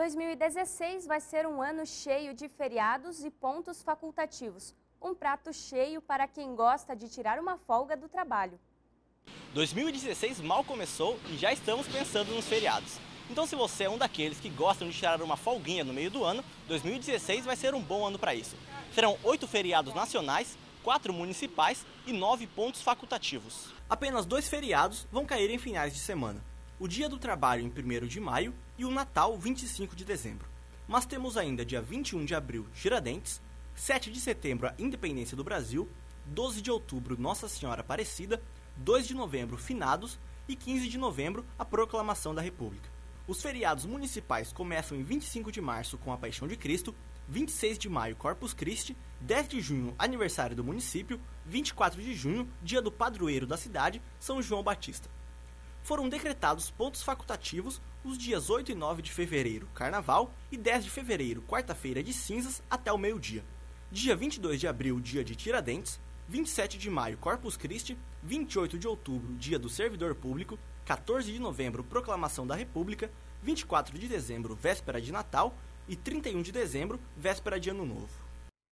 2016 vai ser um ano cheio de feriados e pontos facultativos. Um prato cheio para quem gosta de tirar uma folga do trabalho. 2016 mal começou e já estamos pensando nos feriados. Então, se você é um daqueles que gostam de tirar uma folguinha no meio do ano, 2016 vai ser um bom ano para isso. Serão oito feriados nacionais, quatro municipais e nove pontos facultativos. Apenas dois feriados vão cair em finais de semana o Dia do Trabalho em 1 de maio e o Natal 25 de dezembro. Mas temos ainda dia 21 de abril Giradentes, 7 de setembro a Independência do Brasil, 12 de outubro Nossa Senhora Aparecida, 2 de novembro Finados e 15 de novembro a Proclamação da República. Os feriados municipais começam em 25 de março com a Paixão de Cristo, 26 de maio Corpus Christi, 10 de junho aniversário do município, 24 de junho dia do padroeiro da cidade, São João Batista foram decretados pontos facultativos os dias 8 e 9 de fevereiro, Carnaval, e 10 de fevereiro, quarta-feira de cinzas, até o meio-dia. Dia 22 de abril, dia de Tiradentes, 27 de maio, Corpus Christi, 28 de outubro, dia do servidor público, 14 de novembro, proclamação da República, 24 de dezembro, véspera de Natal e 31 de dezembro, véspera de Ano Novo.